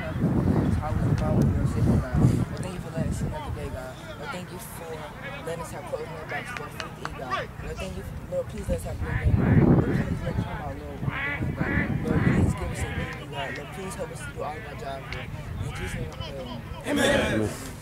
trying to do how was about with your city, God. Well, thank you for letting us see another day, God. Well, thank you for letting us have clothes on our backs for food to eat, God. Well, thank you, for, Lord, please let us have a good day, God. Lord, please let us come out, Lord, God. Lord, please give us a good day, God. Lord, please help us to do all of our jobs, Lord. In Jesus' name, Amen. pray. Amen.